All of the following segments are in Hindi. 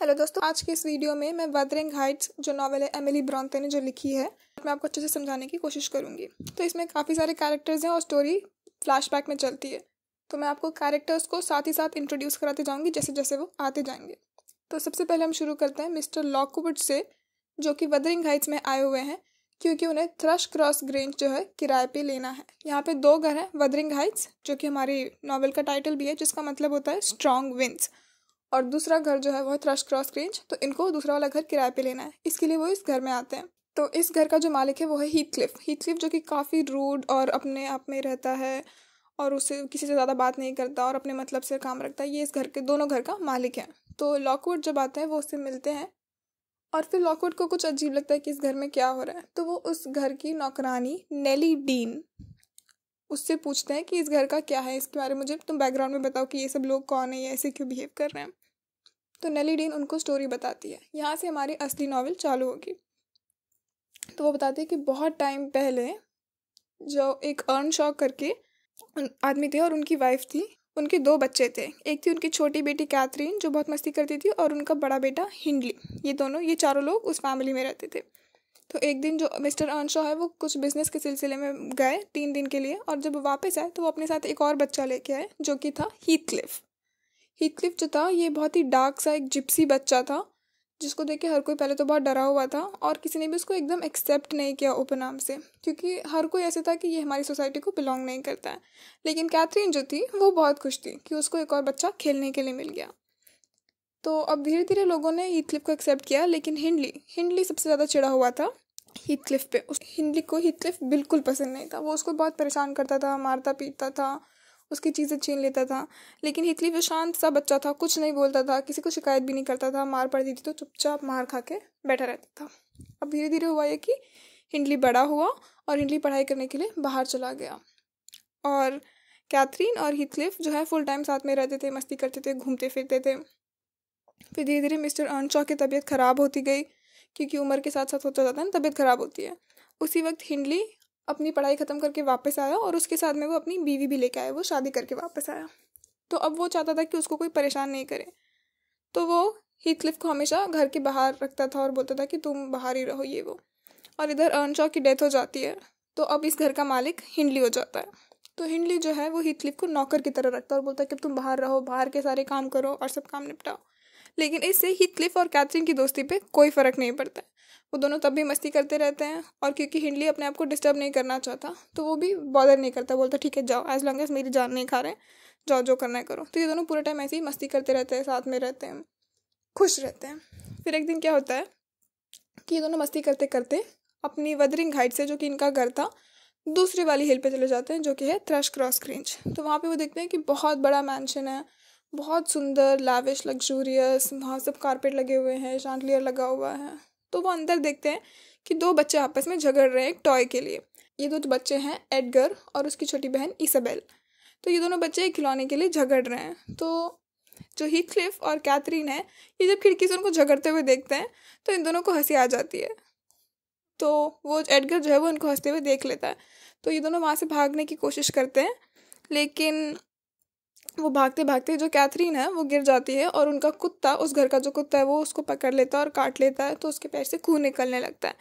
हेलो दोस्तों, आज के इस वीडियो में मैं वदरिंग हाइट्स जो नॉवल है एमिली ब्रॉन्ते ने जो लिखी है, मैं आपको अच्छे से समझाने की कोशिश करूँगी। तो इसमें काफ़ी सारे कैरेक्टर्स हैं और स्टोरी फ्लैशबैक में चलती है। तो मैं आपको कैरेक्टर्स को साथ ही साथ इंट्रोड्यूस कराते जाऊँगी, जैसे जैसे वो आते जाएँगे। तो सबसे पहले हम शुरू करते हैं मिस्टर लॉकवुड से, जो कि वदरिंग हाइट्स में आए हुए हैं, क्योंकि उन्हें थ्रश क्रॉस ग्रेंज जो है, किराए पे लेना है। यहाँ पे दो घर हैं वदरिंग हाइट्स जो कि हमारी नॉवल का टाइटल भी है, जिसका मतलब होता है स्ट्रॉन्ग विंड्स और दूसरा घर जो है वो थ्रश क्रॉस ग्रेंज तो इनको दूसरा वाला घर किराए पे लेना है। इसके लिए वो इस घर में आते हैं। तो इस घर का जो मालिक है वो है हीथ क्लिफ हीथ क्लिफ जो कि काफ़ी रूड और अपने आप में रहता है और उससे किसी से ज़्यादा बात नहीं करता और अपने मतलब से काम रखता है, ये इस घर के दोनों घर का मालिक है। तो लॉकवुड जब आते हैं वो उससे मिलते हैं और फिर लॉकवुड को कुछ अजीब लगता है कि इस घर में क्या हो रहा है। तो वो उस घर की नौकरानी नेली डीन उससे पूछते हैं कि इस घर का क्या है, इसके बारे में मुझे तुम बैकग्राउंड में बताओ कि ये सब लोग कौन है ये ऐसे क्यों बिहेव कर रहे हैं। तो नेली डीन उनको स्टोरी बताती है। यहाँ से हमारी असली नावल चालू होगी। तो वो बताती है कि बहुत टाइम पहले जो एक अर्न शॉक करके आदमी थे और उनकी वाइफ थी, उनके दो बच्चे थे। एक थी उनकी छोटी बेटी कैथरीन, जो बहुत मस्ती करती थी, और उनका बड़ा बेटा हिंडली। ये दोनों, ये चारों लोग उस फैमिली में रहते थे। तो एक दिन जो मिस्टर अर्नशॉ है, वो कुछ बिज़नेस के सिलसिले में गए तीन दिन के लिए, और जब वापस आए तो वो अपने साथ एक और बच्चा लेके आए, जो कि था हीथ क्लिफ हीथ जो था, ये बहुत ही डार्क सा एक जिप्सी बच्चा था, जिसको देख के हर कोई पहले तो बहुत डरा हुआ था और किसी ने भी उसको एकदम एक्सेप्ट नहीं किया उपनाम से, क्योंकि हर कोई ऐसे था कि ये हमारी सोसाइटी को बिलोंग नहीं करता है। लेकिन कैथरीन जो थी, वो बहुत खुश थी कि उसको एक और बच्चा खेलने के लिए मिल गया। तो अब धीरे धीरे लोगों ने हीथ क्लिफ को एक्सेप्ट किया, लेकिन हिंडली हिंडली सबसे ज़्यादा चिड़ा हुआ था हीथ क्लिफ पे। उस हिंडली को हीथ क्लिफ बिल्कुल पसंद नहीं था। वो उसको बहुत परेशान करता था मारता पीटता था उसकी चीज़ें छीन लेता था। लेकिन हितली वो शांत सा बच्चा था, कुछ नहीं बोलता था, किसी को शिकायत भी नहीं करता था, मार पड़ती थी तो चुपचाप मार खा के बैठा रहता था। अब धीरे धीरे हुआ ये कि हिंडली बड़ा हुआ और हिंडली पढ़ाई करने के लिए बाहर चला गया। और कैथरीन और हिथलिफ जो है फुल टाइम साथ में रहते थे, मस्ती करते थे, घूमते फिरते थे। फिर धीरे धीरे मिस्टर अर्नचॉ की तबीयत ख़राब होती गई, क्योंकि उम्र के साथ साथ होता जाता है ना, तबीयत ख़राब होती है। उसी वक्त हिंडली अपनी पढ़ाई ख़त्म करके वापस आया और उसके साथ में वो अपनी बीवी भी लेके आया, वो शादी करके वापस आया। तो अब वो चाहता था कि उसको कोई परेशान नहीं करे। तो वो हीथलिफ को हमेशा घर के बाहर रखता था और बोलता था कि तुम बाहर ही रहो ये वो। और इधर अर्नशॉ की डेथ हो जाती है तो अब इस घर का मालिक हिंडली हो जाता है। तो हिंडली जो है, वो हीथलिफ को नौकर की तरह रखता है और बोलता है कि तुम बाहर रहो, बाहर के सारे काम करो और सब काम निपटाओ। लेकिन इससे हीथलिफ और कैथरीन की दोस्ती पे कोई फ़र्क नहीं पड़ता। वो दोनों तब भी मस्ती करते रहते हैं और क्योंकि हिंडली अपने आप को डिस्टर्ब नहीं करना चाहता तो वो भी बॉदर नहीं करता, बोलता, ठीक है, जाओ एज लॉन्ग एज मेरी जान नहीं खा रहे जाओ, जो करना है करो। तो ये दोनों पूरे टाइम ऐसे ही मस्ती करते रहते हैं, साथ में रहते हैं, खुश रहते हैं। फिर एक दिन क्या होता है कि ये दोनों मस्ती करते करते अपनी वदरिंग हाइट से, जो कि इनका घर था, दूसरी वाली हिल पे चले जाते हैं, जो कि है थ्रश क्रॉस क्रेंज तो वहाँ पे वो देखते हैं कि बहुत बड़ा मैंशन है बहुत सुंदर लाविश लग्जूरियस वहाँ सब कारपेट लगे हुए हैं शांटलियर लगा हुआ है। तो वो अंदर देखते हैं कि दो बच्चे आपस में झगड़ रहे हैं एक टॉय के लिए। ये दो बच्चे हैं एडगर और उसकी छोटी बहन इसबेल तो ये दोनों बच्चे खिलौने के लिए झगड़ रहे हैं। तो जो हीथक्लिफ और कैथरीन है, ये जब खिड़की से उनको झगड़ते हुए देखते हैं तो इन दोनों को हँसी आ जाती है। तो वो एडगर जो है, वो उनको हँसते हुए देख लेता है। तो ये दोनों वहाँ से भागने की कोशिश करते हैं, लेकिन वो भागते भागते जो कैथरीन है, वो गिर जाती है और उनका कुत्ता, उस घर का जो कुत्ता है, वो उसको पकड़ लेता है और काट लेता है तो उसके पैर से खून निकलने लगता है,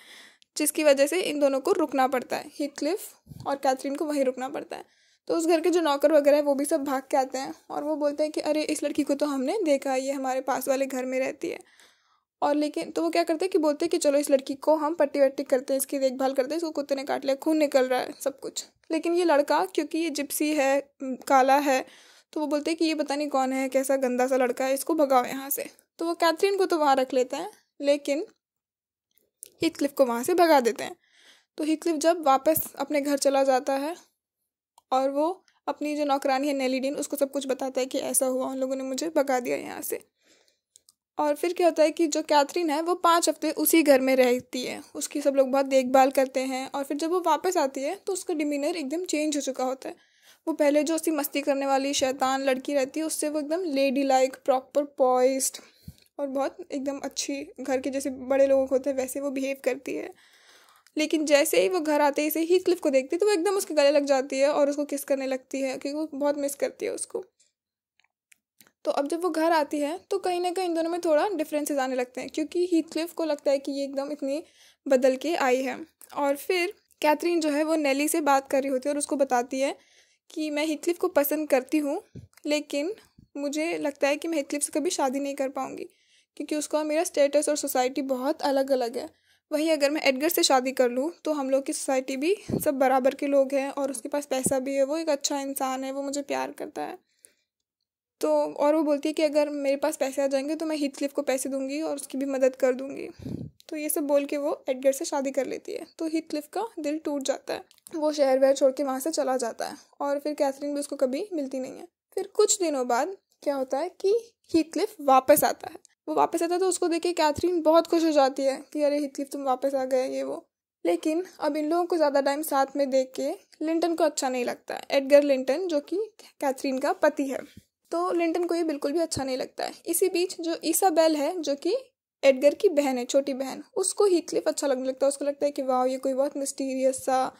जिसकी वजह से इन दोनों को रुकना पड़ता है हिटक्लिफ और कैथरीन को वहीं रुकना पड़ता है। तो उस घर के जो नौकर वगैरह है, वो भी सब भाग के आते हैं और वो बोलते हैं कि, अरे, इस लड़की को तो हमने देखा, ये हमारे पास वाले घर में रहती है। और लेकिन तो वो क्या करते हैं कि बोलते हैं कि, चलो, इस लड़की को हम पट्टी वट्टी करते हैं, इसकी देखभाल करते हैं, इसको कुत्ते ने काट लिया, खून निकल रहा है, सब कुछ। लेकिन ये लड़का, क्योंकि ये जिप्सी है, काला है तो वो बोलते हैं कि ये पता नहीं कौन है, कैसा गंदा सा लड़का है, इसको भगाओ यहाँ से। तो वो कैथरीन को तो वहाँ रख लेते हैं, लेकिन हिटक्लिफ को वहाँ से भगा देते हैं। तो हिटक्लिफ जब वापस अपने घर चला जाता है और वो अपनी जो नौकरानी है नेलीडीन उसको सब कुछ बताता है कि ऐसा हुआ, उन लोगों ने मुझे भगा दिया यहाँ से। और फिर क्या होता है कि जो कैथरीन है, वो पाँच हफ़्ते उसी घर में रहती है। उसकी सब लोग बहुत देखभाल करते हैं और फिर जब वो वापस आती है तो उसका डिमीनर एकदम चेंज हो चुका होता है। वो पहले जो उसकी मस्ती करने वाली शैतान लड़की रहती है, उससे वो एकदम लेडी लाइक प्रॉपर पॉइस्ड और बहुत एकदम अच्छी घर के जैसे बड़े लोग होते हैं, वैसे वो बिहेव करती है। लेकिन जैसे ही वो घर आते ही से ही क्लिफ को देखती है तो वो एकदम उसके गले लग जाती है और उसको किस करने लगती है, क्योंकि वो बहुत मिस करती है उसको। तो अब जब वो घर आती है तो कहीं ना कहीं दोनों में थोड़ा डिफरेंसेस आने लगते हैं, क्योंकि हीथ क्लिफ को लगता है कि ये एकदम इतनी बदल के आई है। और फिर कैथरीन जो है, वो नेली से बात कर रही होती है और उसको बताती है कि मैं हीथक्लिफ को पसंद करती हूँ, लेकिन मुझे लगता है कि मैं हीथक्लिफ से कभी शादी नहीं कर पाऊँगी, क्योंकि उसका मेरा स्टेटस और सोसाइटी बहुत अलग अलग है। वहीं अगर मैं एडगर से शादी कर लूँ तो हम लोग की सोसाइटी भी सब बराबर के लोग हैं और उसके पास पैसा भी है। वो एक अच्छा इंसान है, वो मुझे प्यार करता है। तो और वो बोलती है कि अगर मेरे पास पैसे आ जाएँगे तो मैं हीथक्लिफ को पैसे दूँगी और उसकी भी मदद कर दूँगी। तो ये सब बोल के वो एडगर से शादी कर लेती है। तो हीथक्लिफ का दिल टूट जाता है। वो शहर वहर छोड़ के वहाँ से चला जाता है और फिर कैथरीन भी उसको कभी मिलती नहीं है। फिर कुछ दिनों बाद क्या होता है कि हीथक्लिफ वापस आता है। वो वापस आता है तो उसको देख के कैथरीन बहुत खुश हो जाती है कि अरे हीथक्लिफ तुम वापस आ गए ये वो। लेकिन अब इन लोगों को ज़्यादा टाइम साथ में देख के लिंटन को अच्छा नहीं लगता है। एडगर लिंटन जो कि कैथरीन का पति है। तो लिंटन को ये बिल्कुल भी अच्छा नहीं लगता है। इसी बीच जो ईसा बेल है जो कि एडगर की बहन है, छोटी बहन। उसको हीथक्लिफ अच्छा लगने लगता है, उसको लगता है कि, वाह, ये कोई बहुत मिस्टीरियस सा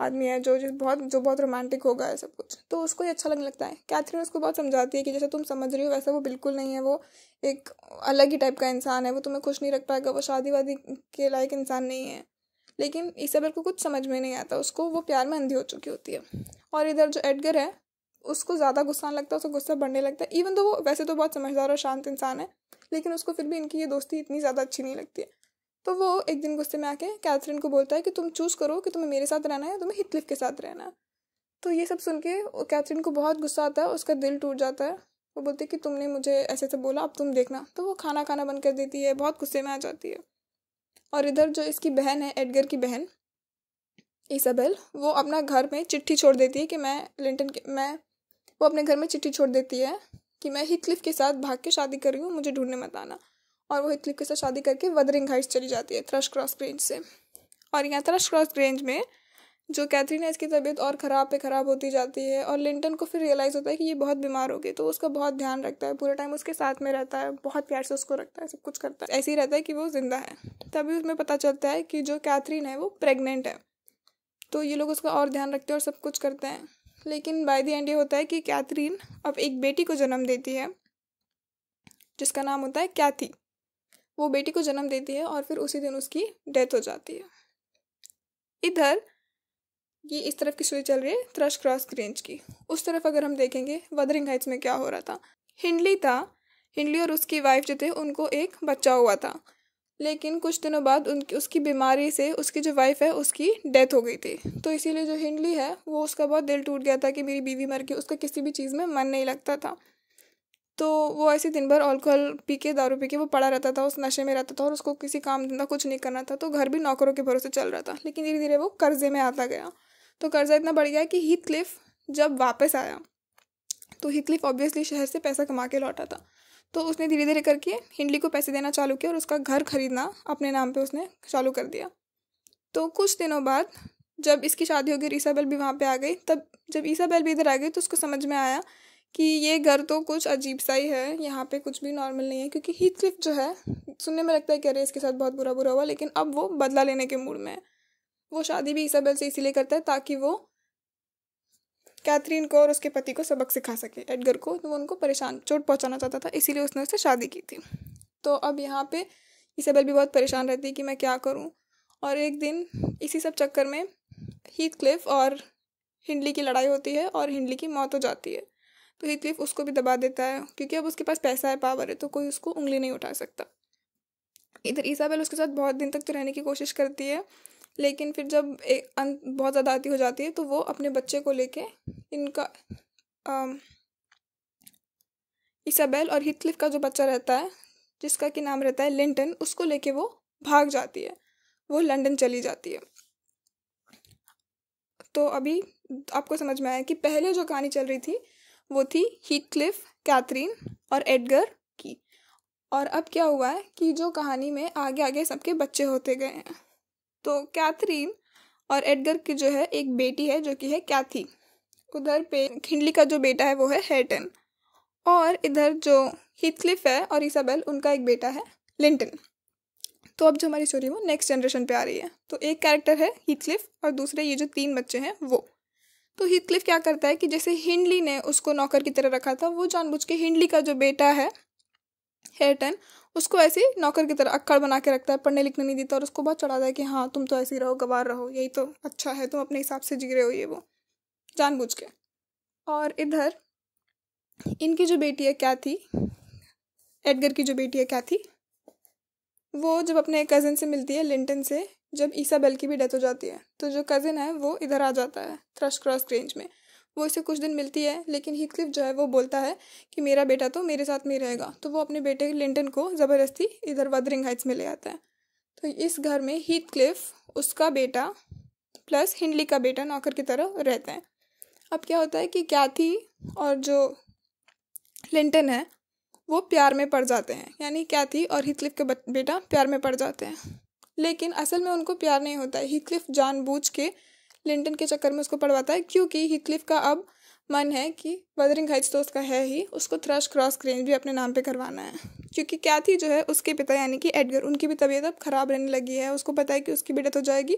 आदमी है, जो जो बहुत जो बहुत रोमांटिक होगा है सब कुछ। तो उसको ही अच्छा लगने लगता है। कैथरीन उसको बहुत समझाती है कि जैसे तुम समझ रही हो, वैसा वो बिल्कुल नहीं है। वो एक अलग ही टाइप का इंसान है, वो तुम्हें खुश नहीं रख पाएगा, वो शादी वादी के लायक इंसान नहीं है। लेकिन ईसाबेल को कुछ समझ में नहीं आता, उसको वो प्यार में अंधी हो चुकी होती है। और इधर जो एडगर है, उसको ज़्यादा गुस्सा लगता है, उसको गुस्सा बढ़ने लगता है। इवन तो वो वैसे तो बहुत समझदार और शांत इंसान है लेकिन उसको फिर भी इनकी ये दोस्ती इतनी ज़्यादा अच्छी नहीं लगती है। तो वो एक दिन गुस्से में आके कैथरीन को बोलता है कि तुम चूज़ करो कि तुम्हें मेरे साथ रहना है, तुम्हें हितलिफ के साथ रहना है। तो ये सब सुन के कैथरीन को बहुत गुस्सा आता है, उसका दिल टूट जाता है। वो बोलती है कि तुमने मुझे ऐसे ऐसे बोला, अब तुम देखना। तो वो खाना खाना बंद कर देती है, बहुत गुस्से में आ जाती है। और इधर जो इसकी बहन है, एडगर की बहन ईसाबेल वो अपना घर में चिट्ठी छोड़ देती है कि मैं लिंटन के, मैं, वो अपने घर में चिट्ठी छोड़ देती है। कि मैं हितलिफ के साथ भाग के शादी कर रही हूँ, मुझे ढूँढने मत आना। और वो हितलिफ के साथ शादी करके वदरिंग हाइट्स चली जाती है थ्रश क्रॉस ग्रेंज से। और यहाँ थ्रश क्रॉस ग्रेंज में जो कैथरीन है, इसकी तबीयत और ख़राब पे ख़राब होती जाती है और लिंटन को फिर रियलाइज़ होता है कि ये बहुत बीमार हो गई तो उसका बहुत ध्यान रखता है, पूरे टाइम उसके साथ में रहता है, बहुत प्यार से उसको रखता है, सब कुछ करता है। ऐसे ही रहता है कि वो ज़िंदा है। तभी उसमें पता चलता है कि जो कैथरीन है, वो प्रेग्नेंट है। तो ये लोग उसका और ध्यान रखते हैं और सब कुछ करते हैं। लेकिन बाय दी एंड ये होता है कि कैथरीन अब एक बेटी को जन्म देती है, जिसका नाम होता है कैथी। वो बेटी को जन्म देती है और फिर उसी दिन उसकी डेथ हो जाती है। इधर ये इस तरफ़ की स्टोरी चल रही है थ्रश क्रॉस ग्रेंज की। उस तरफ़ अगर हम देखेंगे वदरिंग हाइट्स में क्या हो रहा था? हिंडली था। हिंडली और उसकी वाइफ जो थे, उनको एक बच्चा हुआ था। लेकिन कुछ दिनों बाद उनकी उसकी बीमारी से उसकी जो वाइफ है, उसकी डेथ हो गई थी। तो इसीलिए जो हिंडली है, वो उसका बहुत दिल टूट गया था कि मेरी बीवी मर गई, उसका किसी भी चीज़ में मन नहीं लगता था। तो वो ऐसे दिन भर अल्कोहल पी के, दारू पी के वो पड़ा रहता था, उस नशे में रहता था और उसको किसी काम धंधा कुछ नहीं करना था तो घर भी नौकरों के भरोसे चल रहा था। लेकिन धीरे धीरे वो कर्जे में आता गया। तो कर्जा इतना बढ़ गया कि हीथ क्लिफ जब वापस आया तो हीथ क्लिफ ऑब्वियसली शहर से पैसा कमा के लौटा था। तो उसने धीरे धीरे करके हिंडली को पैसे देना चालू किया और उसका घर खरीदना अपने नाम पे उसने चालू कर दिया। तो कुछ दिनों बाद जब इसकी शादी हो गई ईसाबेल भी वहाँ पे आ गई, तब जब ईसाबेल भी इधर आ गई तो उसको समझ में आया कि ये घर तो कुछ अजीब सा ही है, यहाँ पे कुछ भी नॉर्मल नहीं है, क्योंकि हीथ क्लिफ जो है, सुनने में लगता है कि अरे इसके साथ बहुत बुरा बुरा हुआ, लेकिन अब वो बदला लेने के मूड में है। वो शादी भी ईसाबेल से इसीलिए करता है ताकि वो कैथरीन को और उसके पति को सबक सिखा सके। एडगर को तो वो उनको परेशान, चोट पहुंचाना चाहता था, इसीलिए उसने उससे शादी की थी। तो अब यहाँ पे ईसाबेल भी बहुत परेशान रहती है कि मैं क्या करूँ। और एक दिन इसी सब चक्कर में हीथ क्लिफ और हिंडली की लड़ाई होती है और हिंडली की मौत हो जाती है। तो हीथ क्लिफ उसको भी दबा देता है, क्योंकि अब उसके पास पैसा है पावर है तो कोई उसको उंगली नहीं उठा सकता। इधर ईसाबेल उसके साथ बहुत दिन तक तो रहने की कोशिश करती है लेकिन फिर जब एक अंत बहुत ज़्यादा आती हो जाती है तो वो अपने बच्चे को लेके इनका इसबेल और हिटलिफ का जो बच्चा रहता है, जिसका कि नाम रहता है लिंटन, उसको लेके वो भाग जाती है। वो लंदन चली जाती है। तो अभी आपको समझ में आया कि पहले जो कहानी चल रही थी, वो थी हीथक्लिफ कैथरीन और एडगर की। और अब क्या हुआ है कि जो कहानी में आगे आगे सबके बच्चे होते गए हैं। तो कैथरीन और एडगर की जो है एक बेटी है जो कि है कैथी। उधर पे खिंडली का जो बेटा है वो है हेटन और इधर जो हिथक्लिफ है और इसाबेल, उनका एक बेटा है लिंटन। तो अब जो हमारी स्टोरी वो नेक्स्ट जनरेशन पे आ रही है। तो एक कैरेक्टर है हिथक्लिफ और दूसरे ये जो तीन बच्चे हैं वो। तो हीथक्लिफ क्या करता है कि जैसे हिंडली ने उसको नौकर की तरह रखा था, वो जानबूझ के हिंडली का जो बेटा है हेयरटन उसको ऐसे नौकर की तरह अक्कड़ बना के रखता है, पढ़ने लिखने नहीं देता और उसको बहुत चढ़ाता है कि हाँ तुम तो ऐसे ही रहो, गवार रहो, यही तो अच्छा है, तुम अपने हिसाब से जी रहे हो ये वो, जानबूझ के। और इधर इनकी जो बेटी है, क्या थी? एडगर की जो बेटी है, क्या थी? वो जब अपने कज़न से मिलती है लिंटन से, जब ईसा ईसाबेल की भी डेथ हो जाती है तो जो कज़न है, वो इधर आ जाता है थ्रश क्रॉस रेंज में। वो इसे कुछ दिन मिलती है, लेकिन हीथक्लिफ जो है वो बोलता है कि मेरा बेटा तो मेरे साथ में ही रहेगा। तो वो अपने बेटे लिंटन को ज़बरदस्ती इधर वदरिंग हाइट्स में ले आता है। तो इस घर में हीथक्लिफ उसका बेटा प्लस हिंडली का बेटा नौकर की तरह रहते हैं। अब क्या होता है कि कैथी और जो लिंटन है, वो प्यार में पड़ जाते हैं। यानी कैथी और हिथक्लिफ के बेटा प्यार में पड़ जाते हैं। लेकिन असल में उनको प्यार नहीं होता है। हिथक्लिफ जानबूझ के लिंटन के चक्कर में उसको पढ़वाता है, क्योंकि हिथक्लिफ का अब मन है कि वदरिंग हाइट्स तो उसका है ही, उसको थ्रश क्रॉस क्रेंज भी अपने नाम पे करवाना है। क्योंकि क्या थी जो है, उसके पिता यानी कि एडगर उनकी भी तबीयत अब ख़राब रहने लगी है, उसको पता है कि उसकी डेथ हो जाएगी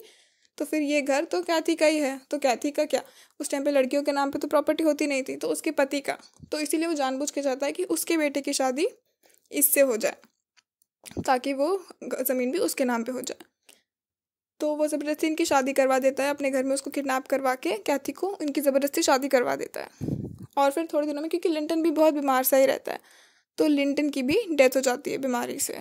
तो फिर ये घर तो कैथी का ही है तो कैथी का क्या? उस टाइम पे लड़कियों के नाम पे तो प्रॉपर्टी होती नहीं थी तो उसके पति का। तो इसीलिए वो जानबूझ के चाहता है कि उसके बेटे की शादी इससे हो जाए, ताकि वो ज़मीन भी उसके नाम पे हो जाए। तो वो ज़बरदस्ती इनकी शादी करवा देता है, अपने घर में उसको किडनैप करवा के, कैथी को इनकी ज़बरदस्ती शादी करवा देता है। और फिर थोड़े दिनों में, क्योंकि लिंटन भी बहुत बीमार सा ही रहता है तो लिंटन की भी डेथ हो जाती है बीमारी से।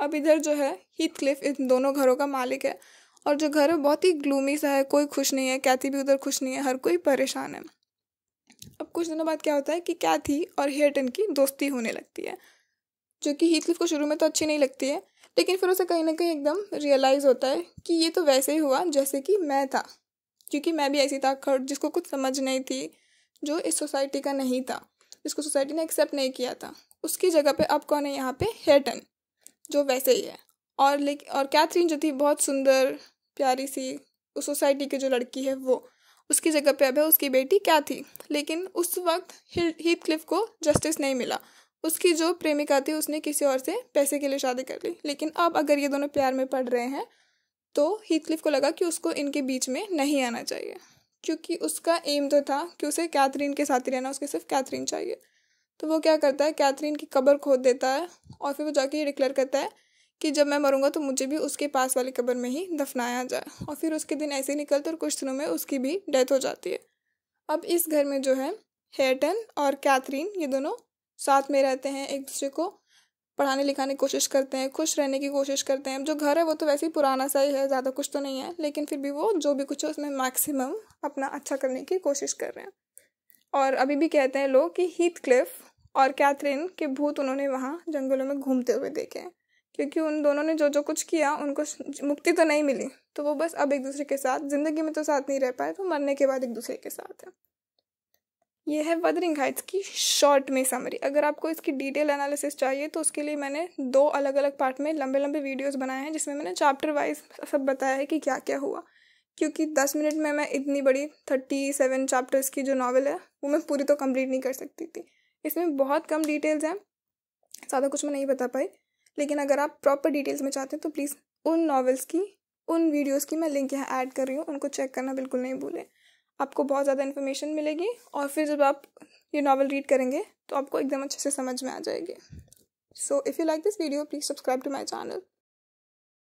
अब इधर जो है हीथ क्लिफ इन दोनों घरों का मालिक है, और जो घर है बहुत ही ग्लूमी सा है, कोई खुश नहीं है, कैथी भी उधर खुश नहीं है, हर कोई परेशान है। अब कुछ दिनों बाद क्या होता है कि कैथी और हेयरटन की दोस्ती होने लगती है, जो कि हीथक्लिफ को शुरू में तो अच्छी नहीं लगती है लेकिन फिर उसे कहीं ना कहीं एकदम रियलाइज़ होता है कि ये तो वैसे ही हुआ जैसे कि मैं था। क्योंकि मैं भी ऐसी था खड़ जिसको कुछ समझ नहीं थी, जो इस सोसाइटी का नहीं था, जिसको सोसाइटी ने एक्सेप्ट नहीं किया था। उसकी जगह पे अब कौन है यहाँ पे? हेटन जो वैसे ही है। और लेकिन और कैथरीन जो थी, बहुत सुंदर, प्यारी सी, उस सोसाइटी की जो लड़की है वो। उसकी जगह पे अब है, उसकी बेटी क्या थी? लेकिन उस वक्त हीथ क्लिफ को जस्टिस नहीं मिला। उसकी जो प्रेमिका थी, उसने किसी और से पैसे के लिए शादी कर ली। लेकिन अब अगर ये दोनों प्यार में पड़ रहे हैं तो हीथक्लिफ को लगा कि उसको इनके बीच में नहीं आना चाहिए। क्योंकि उसका एम तो था कि उसे कैथरीन के साथ ही रहना, उसके सिर्फ़ कैथरीन चाहिए। तो वो क्या करता है कैथरीन की कब्र खोद देता है और फिर वो जाके ये डिक्लेयर करता है कि जब मैं मरूँगा तो मुझे भी उसके पास वाली कब्र में ही दफनाया जाए। और फिर उसके दिन ऐसे ही निकलते और कुछ दिनों में उसकी भी डेथ हो जाती है। अब इस घर में जो है हेयरटन और कैथरीन ये दोनों साथ में रहते हैं एक दूसरे को पढ़ाने लिखाने की कोशिश करते हैं, खुश रहने की कोशिश करते हैं। जो घर है वो तो वैसे ही पुराना सा ही है, ज़्यादा कुछ तो नहीं है, लेकिन फिर भी वो जो भी कुछ है उसमें मैक्सिमम अपना अच्छा करने की कोशिश कर रहे हैं। और अभी भी कहते हैं लोग कि हीथ क्लिफ और कैथरीन के भूत उन्होंने वहाँ जंगलों में घूमते हुए देखे हैं। क्योंकि उन दोनों ने जो जो कुछ किया, उनको मुक्ति तो नहीं मिली तो वो बस अब एक दूसरे के साथ, ज़िंदगी में तो साथ नहीं रह पाए तो मरने के बाद एक दूसरे के साथ है। ये है वदरिंग हाइट्स की शॉर्ट में समरी अगर आपको इसकी डिटेल एनालिसिस चाहिए तो उसके लिए मैंने दो अलग अलग पार्ट में लंबे लंबे वीडियोस बनाए हैं, जिसमें मैंने चैप्टर वाइज सब बताया है कि क्या क्या हुआ. क्योंकि दस मिनट में मैं इतनी बड़ी थर्टी सेवन चैप्टर्स की जो नावल है, वो मैं पूरी तो कंप्लीट नहीं कर सकती थी. इसमें बहुत कम डिटेल्स हैं, ज़्यादा कुछ मैं नहीं बता पाई, लेकिन अगर आप प्रॉपर डिटेल्स में चाहते हैं तो प्लीज़ उन नावल्स की, उन वीडियोज़ की मैं लिंक यहाँ ऐड कर रही हूँ, उनको चेक करना बिल्कुल नहीं भूलें. आपको बहुत ज़्यादा इन्फॉर्मेशन मिलेगी और फिर जब आप ये नावल रीड करेंगे तो आपको एकदम अच्छे से समझ में आ जाएगी। So if you like this video please subscribe to my channel